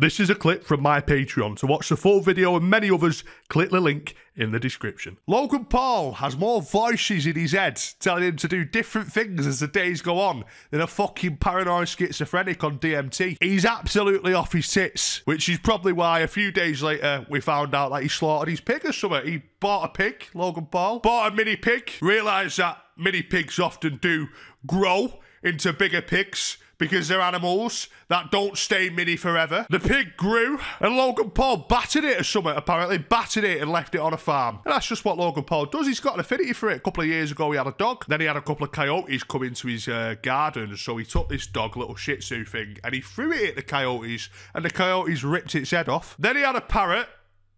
This is a clip from my Patreon. To watch the full video and many others, click the link in the description. Logan Paul has more voices in his head telling him to do different things as the days go on than a fucking paranoid schizophrenic on DMT. He's absolutely off his tits, which is probably why a few days later we found out that he slaughtered his pig or something. He bought a pig, Logan Paul, bought a mini pig, realised that mini pigs often do grow into bigger pigs because they're animals that don't stay mini forever. The pig grew, and Logan Paul battered it or something, apparently. Battered it and left it on a farm. And that's just what Logan Paul does. He's got an affinity for it. A couple of years ago, he had a dog. Then he had a couple of coyotes come into his uh, garden, so he took this dog, little Shih Tzu thing, and he threw it at the coyotes, and the coyotes ripped its head off. Then he had a parrot,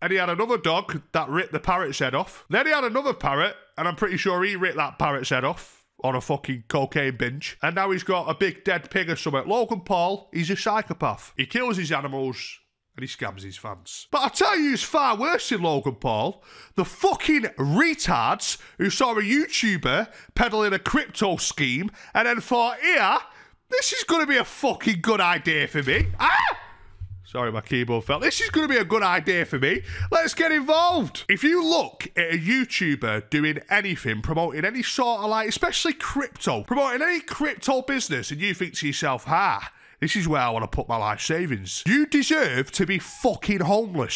and he had another dog that ripped the parrot's head off. Then he had another parrot, and I'm pretty sure he ripped that parrot's head off on a fucking cocaine binge. And now he's got a big dead pig or something. Logan Paul, he's a psychopath. He kills his animals and he scams his fans. But I tell you, it's far worse than Logan Paul. The fucking retards who saw a YouTuber peddling a crypto scheme and then thought, yeah, this is going to be a fucking good idea for me. Ah! Sorry, my keyboard fell. This is going to be a good idea for me. Let's get involved. If you look at a YouTuber doing anything, promoting any sort of like, especially crypto, promoting any crypto business, and you think to yourself, ha, this is where I want to put my life savings. You deserve to be fucking homeless.